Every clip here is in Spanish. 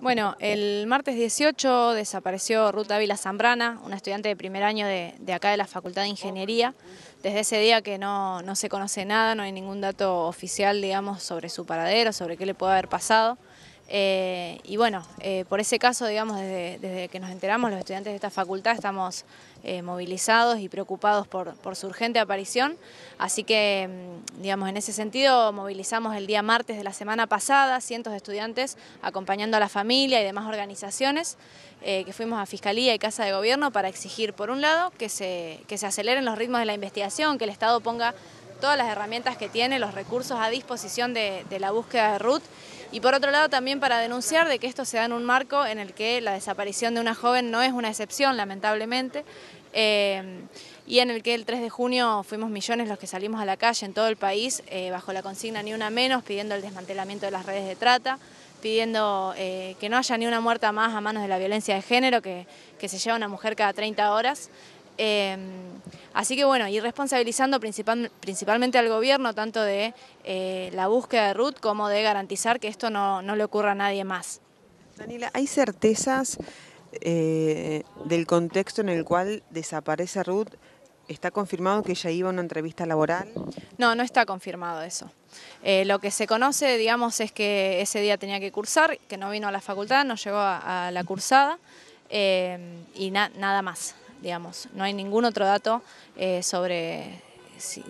Bueno, el martes 18 desapareció Ruth Ávila Zambrana, una estudiante de primer año de, acá de la Facultad de Ingeniería. Desde ese día que no, se conoce nada, no hay ningún dato oficial, digamos, sobre su paradero, sobre qué le puede haber pasado. Eh, y bueno, eh, por ese caso, digamos, desde, que nos enteramos, los estudiantes de esta facultad estamos eh, movilizados y preocupados por, su urgente aparición. Así que, mm, digamos, en ese sentido, movilizamos el día martes de la semana pasada, cientos de estudiantes acompañando a la familia y demás organizaciones, que fuimos a Fiscalía y Casa de Gobierno para exigir, por un lado, que se, que se aceleren los ritmos de la investigación, que el Estado ponga todas las herramientas que tiene, los recursos a disposición de, la búsqueda de Ruth y por otro lado también para denunciar de que esto se da en un marco en el que la desaparición de una joven no es una excepción, lamentablemente, eh, y en el que el 3 de junio fuimos millones los que salimos a la calle en todo el país eh, bajo la consigna Ni una menos, pidiendo el desmantelamiento de las redes de trata, pidiendo eh, que no haya ni una muerta más a manos de la violencia de género, que, que se lleva una mujer cada 30 horas. Em, así que bueno, y responsabilizando principalmente al gobierno, tanto de eh, la búsqueda de Ruth como de garantizar que esto no, le ocurra a nadie más. Daniela, ¿hay certezas eh, del contexto en el cual desaparece Ruth? ¿Está confirmado que ella iba a una entrevista laboral? No, no está confirmado eso. Eh, lo que se conoce, digamos, es que ese día tenía que cursar, que no vino a la facultad, no llegó a, la cursada y nada más digamos. No hay ningún otro dato eh, sobre,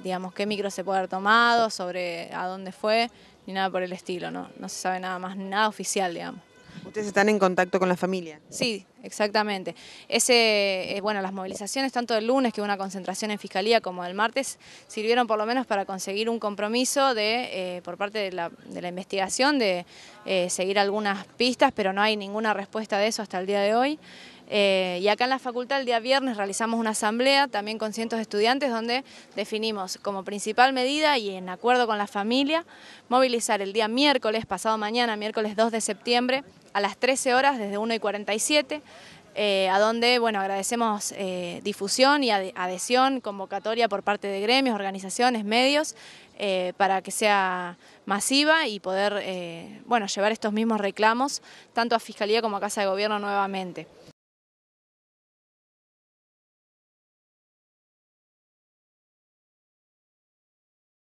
digamos, qué micro se puede haber tomado, sobre a dónde fue, ni nada por el estilo, no, no se sabe nada más, nada oficial, digamos. ¿Ustedes están en contacto con la familia? Sí, exactamente. Ese, eh, bueno, las movilizaciones tanto del lunes, que hubo una concentración en Fiscalía, como del martes, sirvieron por lo menos para conseguir un compromiso de, eh, por parte de la, investigación de seguir algunas pistas, pero no hay ninguna respuesta de eso hasta el día de hoy. Eh, y acá en la facultad el día viernes realizamos una asamblea también con cientos de estudiantes donde definimos como principal medida y en acuerdo con la familia movilizar el día miércoles, pasado mañana, miércoles 2 de septiembre, a las 13 horas desde 1 y 47, eh, a donde bueno, agradecemos eh, difusión y adhesión, convocatoria por parte de gremios, organizaciones, medios, para que sea masiva y poder bueno, llevar estos mismos reclamos tanto a Fiscalía como a Casa de Gobierno nuevamente.